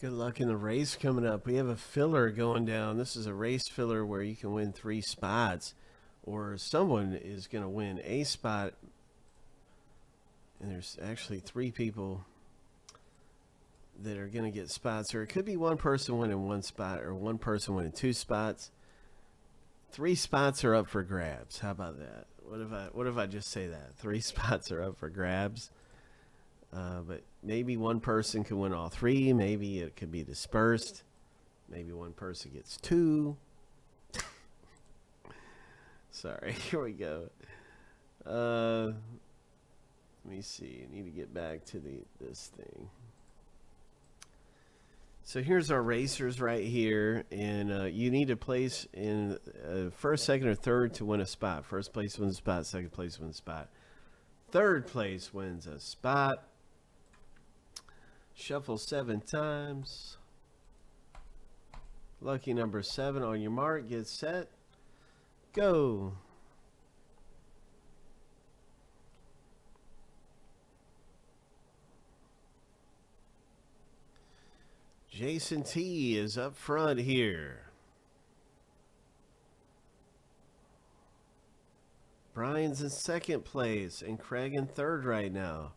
Good luck in the race coming up. We have a filler going down. This is a race filler where you can win three spots, or someone is going to win a spot. And there's actually three people that are going to get spots, or it could be one person winning one spot, or one person winning two spots. Three spots are up for grabs. How about that? What if I what if I just say that? Three spots are up for grabs. Uh, but maybe one person can win all three. Maybe it could be dispersed. Maybe one person gets two. Sorry, here we go. Uh, let me see. I need to get back to the this thing. So here's our racers right here, and uh, you need to place in uh, first, second, or third to win a spot. First place wins a spot. Second place wins a spot. Third place wins a spot. Shuffle seven times. Lucky number seven on your mark. Get set. Go. Jason T is up front here. Brian's in second place and Craig in third right now.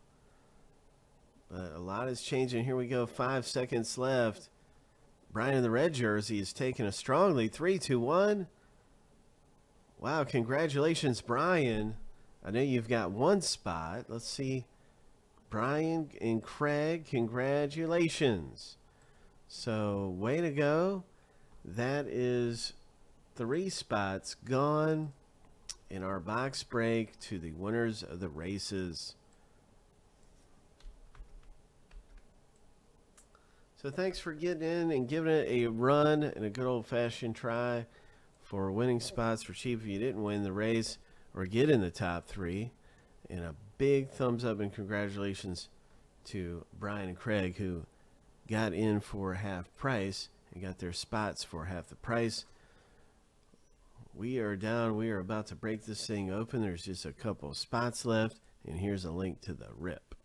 But a lot is changing. Here we go. Five seconds left. Brian in the red jersey is taking a strong lead. Three, two, one. Wow, congratulations, Brian. I know you've got one spot. Let's see. Brian and Craig, congratulations. So, way to go. That is three spots gone in our box break to the winners of the races. So thanks for getting in and giving it a run and a good old fashioned try for winning spots for cheap if you didn't win the race or get in the top three. And a big thumbs up and congratulations to Brian and Craig who got in for half price and got their spots for half the price. We are down. We are about to break this thing open. There's just a couple spots left. And here's a link to the rip.